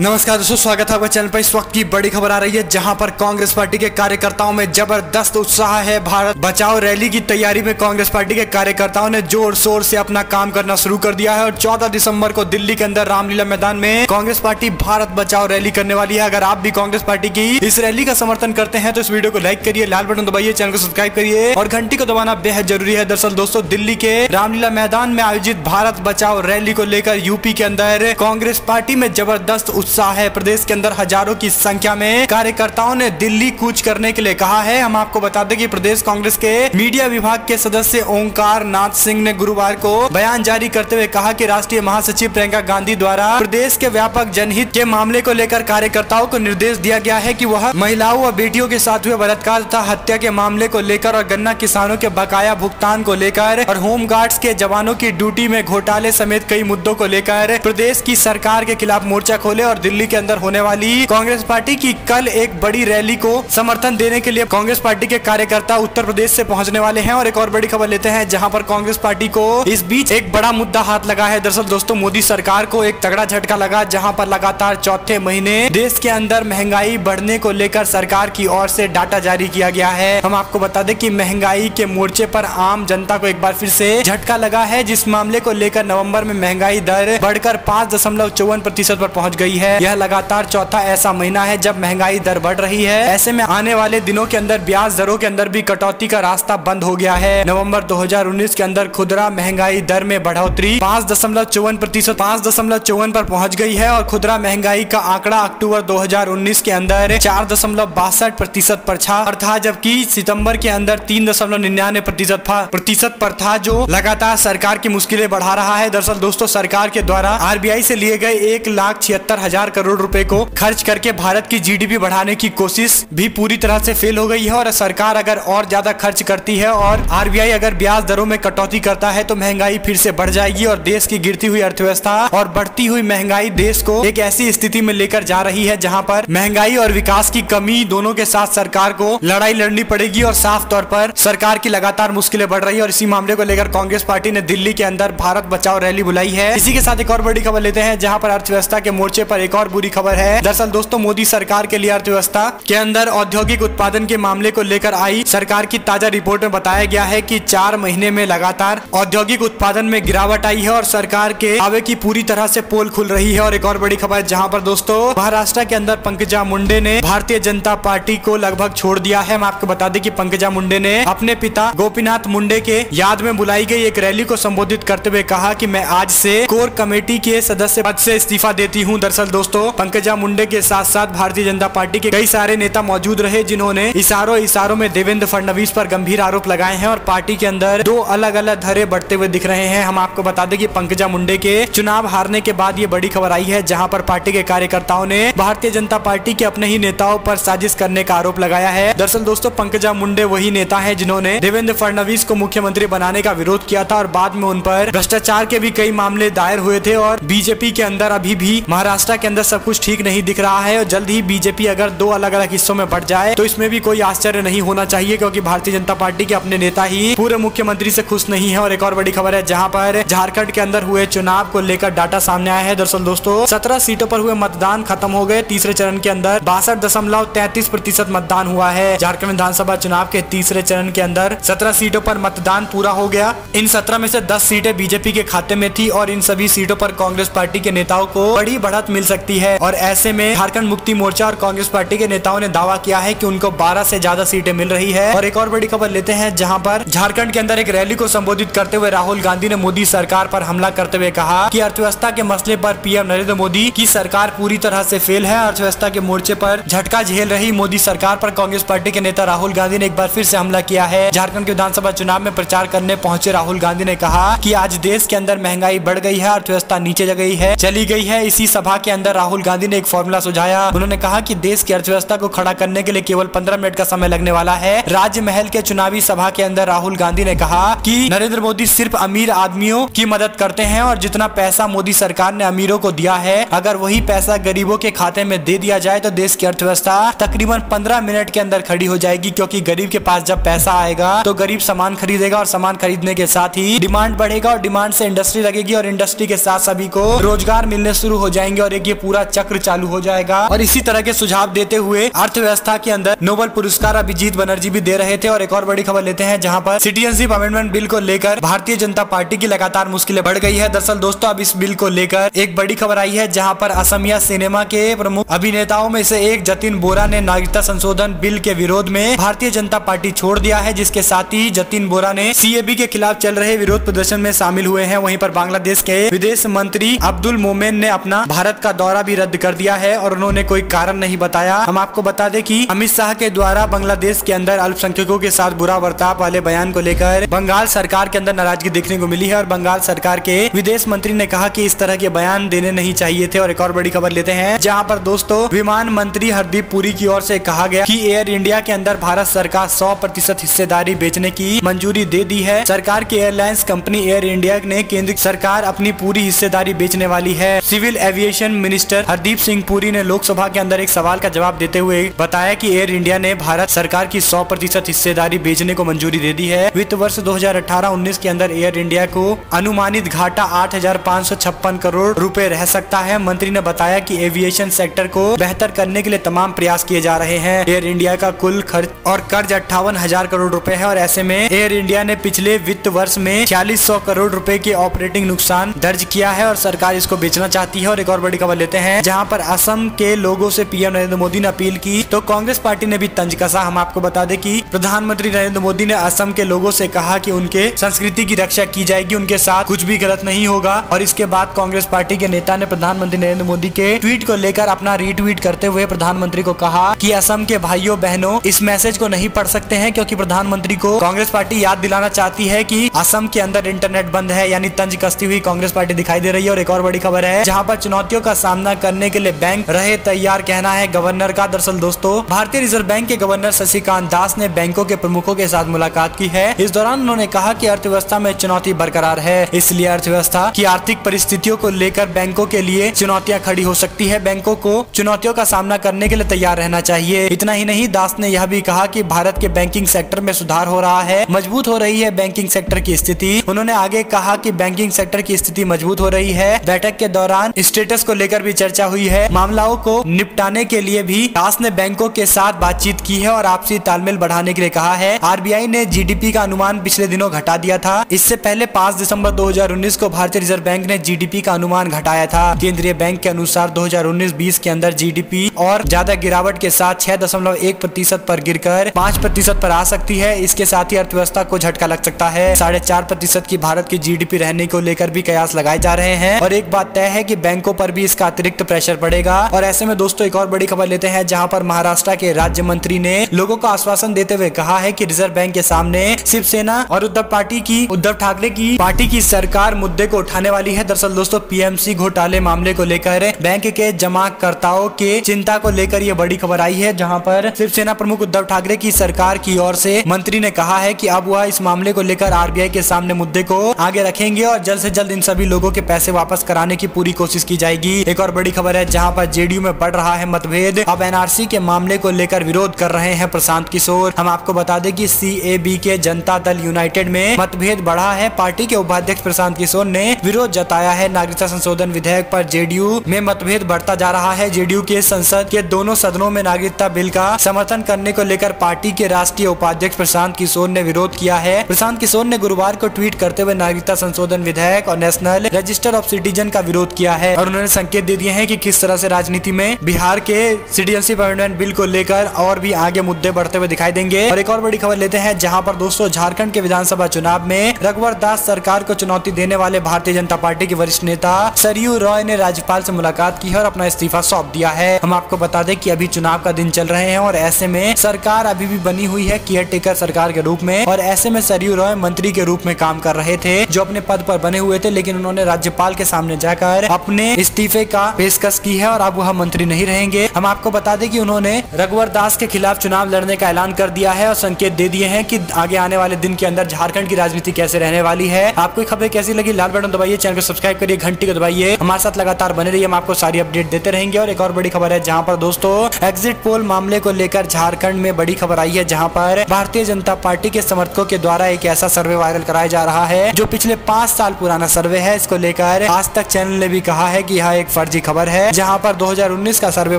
नमस्कार दोस्तों, स्वागत है आपका चैनल पर। इस वक्त की बड़ी खबर आ रही है जहाँ पर कांग्रेस पार्टी के कार्यकर्ताओं में ज़बरदस्त उत्साह है। भारत बचाओ रैली की तैयारी में कांग्रेस पार्टी के कार्यकर्ताओं ने ज़ोर शोर से अपना काम करना शुरू कर दिया है और 14 दिसंबर को दिल्ली के अंदर रामलीला मैदान में कांग्रेस पार्टी भारत बचाओ रैली करने वाली है। अगर आप भी कांग्रेस पार्टी की इस रैली का समर्थन करते हैं तो इस वीडियो को लाइक करिए, लाल बटन दबाइए, चैनल को सब्सक्राइब करिए और घंटी को दबाना बेहद ज़रूरी है। दरअसल दोस्तों, दिल्ली के रामलीला मैदान में आयोजित भारत बचाओ रैली को लेकर यूपी के अंदर कांग्रेस पार्टी में ज़बरदस्त उत्साह है। प्रदेश के अंदर हज़ारों की संख्या में कार्यकर्ताओं ने दिल्ली कूच करने के लिए कहा है। हम आपको बता दें कि प्रदेश कांग्रेस के मीडिया विभाग के सदस्य ओंकार नाथ सिंह ने गुरुवार को बयान जारी करते हुए कहा कि राष्ट्रीय महासचिव प्रियंका गांधी द्वारा प्रदेश के व्यापक जनहित के मामले को लेकर कार्यकर्ताओं को निर्देश दिया गया है की वह महिलाओं व बेटियों के साथ हुए बलात्कार तथा हत्या के मामले को लेकर और गन्ना किसानों के बकाया भुगतान को लेकर और होम गार्ड्स के जवानों की ड्यूटी में घोटाले समेत कई मुद्दों को लेकर प्रदेश की सरकार के खिलाफ मोर्चा खोले और दिल्ली के अंदर होने वाली कांग्रेस पार्टी की कल एक बड़ी रैली को समर्थन देने के लिए कांग्रेस पार्टी के कार्यकर्ता उत्तर प्रदेश से पहुँचने वाले हैं और एक और बड़ी खबर लेते हैं, जहाँ पर कांग्रेस पार्टी को इस बीच एक बड़ा मुद्दा हाथ लगा है। दरअसल दोस्तों, मोदी सरकार को एक तगड़ा झटका लगा, जहाँ पर लगातार चौथे महीने देश के अंदर महँगाई बढ़ने को लेकर सरकार की ओर से डाटा जारी किया गया है। हम आपको बता दें कि महँगाई के मोर्चे पर आम जनता को एक बार फिर से झटका लगा है, जिस मामले को लेकर नवंबर में महँगाई दर बढ़कर पाँच दशमलव चौवन प्रतिशत पर पहुँच गई है। यह लगातार चौथा ऐसा महीना है जब महँगाई दर बढ़ रही है। ऐसे में आने वाले दिनों के अंदर ब्याज दरों के अंदर भी कटौती का रास्ता बंद हो गया है। नवंबर 2019 के अंदर खुदरा महँगाई दर में बढ़ोतरी पाँच दशमलव चौवन प्रतिशत पाँच दशमलव चौवन पर पहुँच गई है और खुदरा महँगाई का आंकड़ा अक्टूबर 2019 के अंदर चार दशमलव बासठ प्रतिशत पर था और था जबकि सितंबर के अंदर तीन दशमलव निन्यानवे प्रतिशत प्रतिशत पर था, जो लगातार सरकार की मुश्किलें बढ़ा रहा है। दरअसल दोस्तों, सरकार के द्वारा आरबीआई से लिए गए एक लाख छिहत्तर हज़ार करोड़ रुपए को खर्च करके भारत की जीडीपी बढ़ाने की कोशिश भी पूरी तरह से फेल हो गई है और सरकार अगर और ज़्यादा खर्च करती है और आरबीआई अगर ब्याज दरों में कटौती करता है तो महँगाई फिर से बढ़ जाएगी और देश की गिरती हुई अर्थव्यवस्था और बढ़ती हुई महँगाई देश को एक ऐसी स्थिति में लेकर जा रही है जहाँ पर महँगाई और विकास की कमी दोनों के साथ सरकार को लड़ाई लड़नी पड़ेगी और साफ़ तौर पर सरकार की लगातार मुश्किलें बढ़ रही है और इसी मामले को लेकर कांग्रेस पार्टी ने दिल्ली के अंदर भारत बचाओ रैली बुलाई है। इसी के साथ एक और बड़ी खबर लेते हैं, जहाँ पर अर्थव्यवस्था के मोर्चे पर एक और बुरी खबर है। दरअसल दोस्तों, मोदी सरकार के लिए अर्थव्यवस्था के अंदर औद्योगिक उत्पादन के मामले को लेकर आई सरकार की ताज़ा रिपोर्ट में बताया गया है कि चार महीने में लगातार औद्योगिक उत्पादन में गिरावट आई है और सरकार के आवे की पूरी तरह से पोल खुल रही है। और एक और बड़ी खबर जहाँ पर दोस्तों, महाराष्ट्र के अंदर पंकजा मुंडे ने भारतीय जनता पार्टी को लगभग छोड़ दिया है। हम आपको बता दें कि पंकजा मुंडे ने अपने पिता गोपीनाथ मुंडे के याद में बुलाई गई एक रैली को संबोधित करते हुए कहा कि मैं आज से कोर कमेटी के सदस्य पद से इस्तीफा देती हूँ। दरअसल दोस्तों, पंकजा मुंडे के साथ साथ भारतीय जनता पार्टी के कई सारे नेता मौजूद रहे, जिन्होंने इशारों इशारों में देवेंद्र फडणवीस पर गंभीर आरोप लगाए हैं और पार्टी के अंदर दो अलग अलग धरे बढ़ते हुए दिख रहे हैं। हम आपको बता दें कि पंकजा मुंडे के चुनाव हारने के बाद ये बड़ी खबर आई है, जहाँ पर पार्टी के कार्यकर्ताओं ने भारतीय जनता पार्टी के अपने ही नेताओं पर साजिश करने का आरोप लगाया है। दरअसल दोस्तों, पंकजा मुंडे वही नेता है, जिन्होंने देवेंद्र फडणवीस को मुख्यमंत्री बनाने का विरोध किया था और बाद में उन पर भ्रष्टाचार के भी कई मामले दायर हुए थे और बीजेपी के अंदर अभी भी महाराष्ट्र के अंदर सब कुछ ठीक नहीं दिख रहा है और जल्द ही बीजेपी अगर दो अलग अलग हिस्सों में बढ़ जाए तो इसमें भी कोई आश्चर्य नहीं होना चाहिए क्योंकि भारतीय जनता पार्टी के अपने नेता ही पूरे मुख्यमंत्री से खुश नहीं है। और एक और बड़ी खबर है, जहाँ पर झारखंड के अंदर हुए चुनाव को लेकर डाटा सामने आया है। दरअसल दोस्तों, सत्रह सीटों पर हुए मतदान खत्म हो गए। तीसरे चरण के अंदर बासठ दशमलव तैतीस प्रतिशत मतदान हुआ है। झारखंड विधानसभा चुनाव के तीसरे चरण के अंदर सत्रह सीटों पर मतदान पूरा हो गया। इन सत्रह में से दस सीटें बीजेपी के खाते में थी और इन सभी सीटों पर कांग्रेस पार्टी के नेताओं को बड़ी बढ़त मिल सकती है। और ऐसे में झारखंड मुक्ति मोर्चा और कांग्रेस पार्टी के नेताओं ने दावा किया है कि उनको 12 से ज़्यादा सीटें मिल रही है। और एक और बड़ी खबर लेते हैं, जहाँ पर झारखंड के अंदर एक रैली को संबोधित करते हुए राहुल गांधी ने मोदी सरकार पर हमला करते हुए कहा कि अर्थव्यवस्था के मसले पर पीएम नरेंद्र मोदी की सरकार पूरी तरह से फेल है। अर्थव्यवस्था के मोर्चे पर झटका झेल रही मोदी सरकार पर कांग्रेस पार्टी के नेता राहुल गांधी ने एक बार फिर से हमला किया है। झारखंड के विधानसभा चुनाव में प्रचार करने पहुँचे राहुल गांधी ने कहा कि आज देश के अंदर महँगाई बढ़ गई है, अर्थव्यवस्था नीचे गई है, चली गई है। इसी सभा के अंदर राहुल गांधी ने एक फॉर्मूला सुझाया। उन्होंने कहा कि देश की अर्थव्यवस्था को खड़ा करने के लिए केवल पंद्रह मिनट का समय लगने वाला है। राज्य महल के चुनावी सभा के अंदर राहुल गांधी ने कहा कि नरेंद्र मोदी सिर्फ़ अमीर आदमियों की मदद करते हैं और जितना पैसा मोदी सरकार ने अमीरों को दिया है, अगर वही पैसा गरीबों के खाते में दे दिया जाए तो देश की अर्थव्यवस्था तकरीबन पंद्रह मिनट के अंदर खड़ी हो जाएगी, क्योंकि गरीब के पास जब पैसा आएगा तो गरीब सामान खरीदेगा और सामान खरीदने के साथ ही डिमांड बढ़ेगा और डिमांड से इंडस्ट्री लगेगी और इंडस्ट्री के साथ सभी को रोज़गार मिलने शुरू हो जाएँगे और एक ये पूरा चक्र चालू हो जाएगा। और इसी तरह के सुझाव देते हुए अर्थव्यवस्था के अंदर नोबल पुरस्कार अभिजीत बनर्जी भी दे रहे थे। और एक और बड़ी खबर लेते हैं, जहाँ पर सिटीजनशिप अमेंडमेंट बिल को लेकर भारतीय जनता पार्टी की लगातार मुश्किलें बढ़ गई है। दरअसल दोस्तों, अब इस बिल को लेकर एक बड़ी खबर आई है, जहाँ पर असमिया सिनेमा के प्रमुख अभिनेताओं में से एक जतिन बोरा ने नागरिकता संशोधन बिल के विरोध में भारतीय जनता पार्टी छोड़ दिया है। जिसके साथ ही जतिन बोरा ने सीएबी के खिलाफ चल रहे विरोध प्रदर्शन में शामिल हुए हैं। वहीं पर बांग्लादेश के विदेश मंत्री अब्दुल मोमेन ने अपना भारत का दौरा भी रद्द कर दिया है और उन्होंने कोई कारण नहीं बताया। हम आपको बता दें कि अमित शाह के द्वारा बांग्लादेश के अंदर अल्पसंख्यकों के साथ बुरा बर्ताव वाले बयान को लेकर बंगाल सरकार के अंदर नाराज़गी देखने को मिली है और बंगाल सरकार के विदेश मंत्री ने कहा की इस तरह के बयान देने नहीं चाहिए थे और एक और बड़ी खबर लेते हैं, जहाँ पर दोस्तों विमान मंत्री हरदीप पुरी की ओर से कहा गया की एयर इंडिया के अंदर भारत सरकार सौ हिस्सेदारी बेचने की मंजूरी दे दी है। सरकार की एयरलाइंस कंपनी एयर इंडिया ने केंद्र सरकार अपनी पूरी हिस्सेदारी बेचने वाली है। Civil aviation minister Hardeep Singh Puri ने लोकसभा के अंदर एक सवाल का जवाब देते हुए बताया कि एयर इंडिया ने भारत सरकार की 100 प्रतिशत हिस्सेदारी बेचने को मंजूरी दे दी है। वित्त वर्ष 2018-19 के अंदर एयर इंडिया को अनुमानित घाटा आठ हज़ार पाँच सौ छप्पन करोड़ रूपए रह सकता है। मंत्री ने बताया की एविएशन सेक्टर को बेहतर करने के लिए तमाम प्रयास किए जा रहे हैं। एयर इंडिया का कुल खर्च और कर्ज अट्ठावन करोड़ रूपए है और ऐसे में एयर इंडिया ने पिछले वित्त वर्ष में छियालीस करोड़ रूपए की ऑपरेटिंग नुकसान दर्ज किया है और सरकार इसको बेचना चाहती है। और एक और बड़ी खबर लेते हैं। जहाँ पर असम के लोगों से पीएम नरेंद्र मोदी ने अपील की तो कांग्रेस पार्टी ने भी तंज कसा। हम आपको बता दें कि प्रधानमंत्री नरेंद्र मोदी ने असम के लोगों से कहा कि उनके संस्कृति की रक्षा की जाएगी, उनके साथ कुछ भी गलत नहीं होगा। और इसके बाद कांग्रेस पार्टी के नेता ने प्रधानमंत्री नरेंद्र मोदी के ट्वीट को लेकर अपना रीट्वीट करते हुए प्रधानमंत्री को कहा कि असम के भाइयों, बहनों इस मैसेज को नहीं पढ़ सकते हैं, क्योंकि प्रधानमंत्री को कांग्रेस पार्टी याद दिलाना चाहती है कि असम के अंदर इंटरनेट बंद है, यानी तंज कसती हुई कांग्रेस पार्टी दिखाई दे रही है। और एक और बड़ी खबर है, जहाँ पर चुनौतियों का सामना करने के लिए बैंक रहे तैयार कहना है गवर्नर का। दरअसल दोस्तों, भारतीय रिज़र्व बैंक के गवर्नर शशिकांत दास ने बैंकों के प्रमुखों के साथ मुलाकात की है। इस दौरान उन्होंने कहा की अर्थव्यवस्था में चुनौती बरकरार है, इसलिए अर्थव्यवस्था की आर्थिक परिस्थितियों को लेकर बैंकों के लिए चुनौतियाँ खड़ी हो सकती है। बैंकों को चुनौतियों का सामना करने के लिए तैयार रहना चाहिए। इतना ही नहीं, दास ने यह भी कहा कि भारत के बैंकिंग सेक्टर में सुधार हो रहा है, मज़बूत हो रही है बैंकिंग सेक्टर की स्थिति। उन्होंने आगे कहा कि बैंकिंग सेक्टर की स्थिति मज़बूत हो रही है। बैठक के दौरान स्टेटस को लेकर भी चर्चा हुई है। मामलाओं को निपटाने के लिए भी दास ने बैंकों के साथ बातचीत की है और आपसी तालमेल बढ़ाने के लिए कहा है। आरबीआई ने जीडीपी का अनुमान पिछले दिनों घटा दिया था। इससे पहले 5 दिसंबर 2019 को भारतीय रिज़र्व बैंक ने जीडीपी का अनुमान घटाया था। केंद्रीय बैंक के अनुसार 2019-20 के अंदर जीडीपी और ज़्यादा गिरावट के साथ छह दशमलव एक प्रतिशत पर गिरकर पाँच प्रतिशत पर आ सकती है। इसके साथ ही अर्थव्यवस्था को झटका लग सकता है। साढ़े चार प्रतिशत की भारत की जीडीपी रहने को लेकर भी कयास लगाए जा रहे हैं। और एक बात तय है की बैंकों पर भी इसका अतिरिक्त प्रेशर पड़ेगा। और ऐसे में दोस्तों, एक और बड़ी खबर लेते हैं, जहाँ पर महाराष्ट्र के राज्य मंत्री ने लोगों को आश्वासन देते हुए कहा है की रिज़र्व बैंक के सामने शिवसेना और उद्धव पार्टी की, उद्धव ठाकरे की, पार्टी की सरकार मुद्दे को उठाने वाली है। दरअसल दोस्तों, पीएमसी घोटाले मामले को लेकर, बैंक के जमाकर्ताओं के चिंता को लेकर यह बड़ी खबर आई है, जहाँ पर शिवसेना प्रमुख उद्धव ठाकरे की सरकार की ओर से मंत्री ने कहा है कि अब वह इस मामले को लेकर आरबीआई के सामने मुद्दे को आगे रखेंगे और जल्द से जल्द इन सभी लोगों के पैसे वापस कराने की पूरी कोशिश की जाएगी। एक और बड़ी खबर है, जहाँ पर जेडीयू में बढ़ रहा है मतभेद। अब एनआरसी के मामले को लेकर विरोध कर रहे हैं प्रशांत किशोर। हम आपको बता दें कि सीएबी के जनता दल यूनाइटेड में मतभेद बढ़ा है। पार्टी के उपाध्यक्ष प्रशांत किशोर ने विरोध जताया है। नागरिकता संशोधन विधेयक पर जेडीयू में मतभेद बढ़ता जा रहा है। जेडीयू के संसद के दोनों सदनों में नागरिकता बिल का समर्थन करने को लेकर पार्टी के राष्ट्रीय उपाध्यक्ष प्रशांत किशोर ने विरोध किया है। प्रशांत किशोर ने गुरुवार को ट्वीट करते हुए नागरिकता संशोधन विधेयक और नेशनल रजिस्टर ऑफ़ सिटीजन का विरोध किया है और उन्होंने संकेत दे दिए हैं कि किस तरह से राजनीति में बिहार के सिटीजनशिप अमेंडमेंट बिल को लेकर और भी आगे मुद्दे बढ़ते हुए दिखाई देंगे। और एक और बड़ी खबर लेते हैं, जहाँ पर दोस्तों झारखंड के विधानसभा चुनाव में रघुवर दास सरकार को चुनौती देने वाले भारतीय जनता पार्टी के वरिष्ठ नेता सरयू रॉय ने राज्यपाल से मुलाकात की है और अपना इस्तीफा सौंप दिया है। हम आपको बता दें कि अभी चुनाव का दिन चल रहे हैं और ऐसे में सरकार अभी भी बनी हुई है केयर टेकर सरकार के रूप में और ऐसे में सरयू रॉय मंत्री के रूप में काम कर रहे थे, जो अपने पद पर बने हुए थे, लेकिन उन्होंने राज्यपाल के सामने जाकर अपने इस्तीफे का पेशकश की है और अब वह मंत्री नहीं रहेंगे। हम आपको बता दें कि उन्होंने रघुवर दास के खिलाफ चुनाव लड़ने का ऐलान कर दिया है और संकेत दे दिए हैं कि आगे आने वाले दिन के अंदर झारखंड की राजनीति कैसे रहने वाली है। आपको खबरें कैसी लगी? लाल बटन दबाइए, चैनल को सब्सक्राइब करिए, घंटी को दबाइए। हमारे साथ लगातार बने रहिए, हम आपको सारी अपडेट देते रहेंगे। और एक और बड़ी खबर है जहाँ पर दोस्तों एग्जिट पोल मामले को लेकर झारखंड में बड़ी खबर आई है, जहाँ पर भारतीय जनता पार्टी के समर्थकों के द्वारा एक ऐसा सर्वे वायरल कराया जा रहा है, जो पिछले पाँच साल पुराना सर्वे है। इसको लेकर आज तक चैनल ने भी कहा है कि यह एक फर्जी खबर है, जहाँ पर 2019 का सर्वे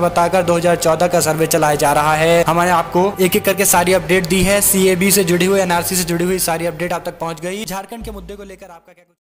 बताकर 2014 का सर्वे चलाया जा रहा है। हमारे आपको एक एक करके सारी अपडेट दी है सीएबी से जुड़ी हुई एनआरसी से जुड़ी हुई सारी अपडेट आप तक पहुँच गई। झारखंड के मुद्दे को लेकर आपका क्या